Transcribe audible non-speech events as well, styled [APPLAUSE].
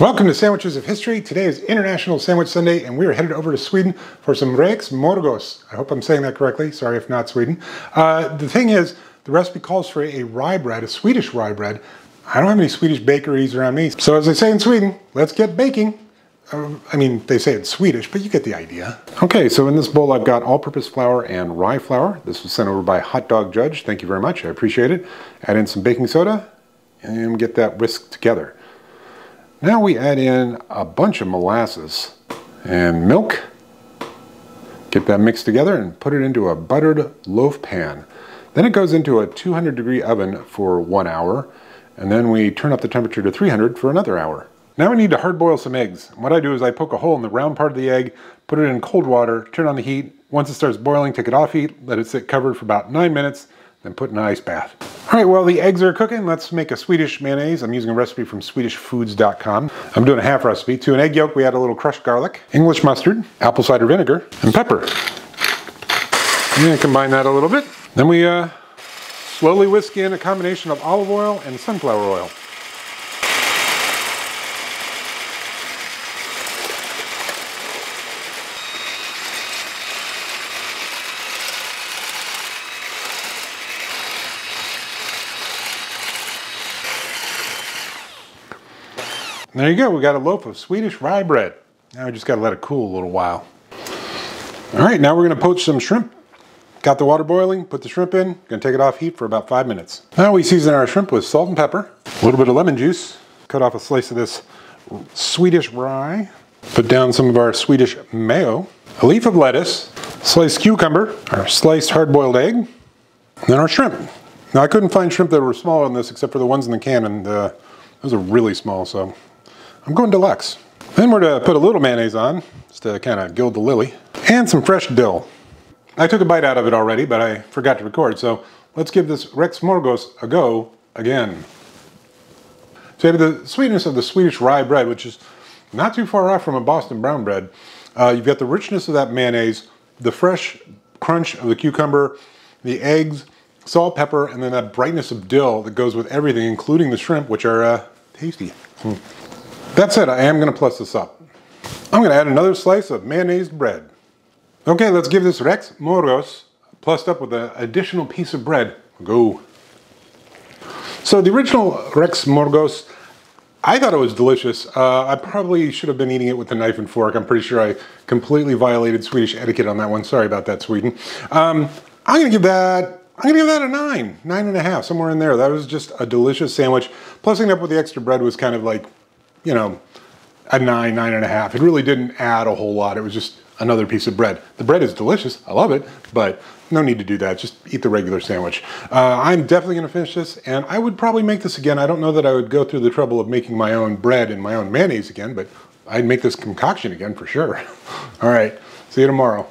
Welcome to Sandwiches of History. Today is International Sandwich Sunday, and we are headed over to Sweden for some Räksmörgås. I hope I'm saying that correctly. Sorry if not Sweden. Uh, the thing is, the recipe calls for a rye bread, a Swedish rye bread. I don't have any Swedish bakeries around me. So as they say in Sweden, let's get baking. Uh, I mean, they say it's Swedish, but you get the idea. Okay, so in this bowl I've got all-purpose flour and rye flour. This was sent over by Hot Dog Judge. Thank you very much. I appreciate it. Add in some baking soda and get that whisked together. Now we add in a bunch of molasses and milk. Get that mixed together and put it into a buttered loaf pan. Then it goes into a 200 degree oven for one hour, and then we turn up the temperature to 300 for another hour. Now we need to hard boil some eggs. What I do is I poke a hole in the round part of the egg, put it in cold water, turn on the heat. Once it starts boiling, take it off heat, let it sit covered for about nine minutes, then put in an ice bath. All right, while the eggs are cooking, let's make a Swedish mayonnaise. I'm using a recipe from swedishfoods.com. I'm doing a half recipe. To an egg yolk, we add a little crushed garlic, English mustard, apple cider vinegar, and pepper. And combine that a little bit. Then we uh, slowly whisk in a combination of olive oil and sunflower oil. There you go, we got a loaf of Swedish rye bread. Now we just gotta let it cool a little while. All right, now we're gonna poach some shrimp. Got the water boiling, put the shrimp in, gonna take it off heat for about five minutes. Now we season our shrimp with salt and pepper, a little bit of lemon juice, cut off a slice of this Swedish rye, put down some of our Swedish mayo, a leaf of lettuce, sliced cucumber, our sliced hard-boiled egg, and then our shrimp. Now I couldn't find shrimp that were smaller than this except for the ones in the can, and uh, those are really small, so I'm going deluxe. Then we're to put a little mayonnaise on, just to kind of gild the lily, and some fresh dill. I took a bite out of it already, but I forgot to record, so let's give this Räksmörgås a go again. So you have the sweetness of the Swedish rye bread, which is not too far off from a Boston brown bread. Uh, you've got the richness of that mayonnaise, the fresh crunch of the cucumber, the eggs, salt, pepper, and then that brightness of dill that goes with everything, including the shrimp, which are uh, tasty. Mm. That's it, I am gonna plus this up. I'm gonna add another slice of mayonnaise bread. Okay, let's give this Räksmörgås plussed up with an additional piece of bread. Go. So the original Räksmörgås, I thought it was delicious. Uh, I probably should have been eating it with a knife and fork. I'm pretty sure I completely violated Swedish etiquette on that one. Sorry about that, Sweden. Um, I'm gonna give that I'm gonna give that a nine, nine and a half, somewhere in there. That was just a delicious sandwich. Plussing up with the extra bread was kind of like you know, a nine, nine and a half. It really didn't add a whole lot. It was just another piece of bread. The bread is delicious. I love it, but no need to do that. Just eat the regular sandwich. Uh, I'm definitely going to finish this, and I would probably make this again. I don't know that I would go through the trouble of making my own bread and my own mayonnaise again, but I'd make this concoction again for sure. [LAUGHS] All right. See you tomorrow.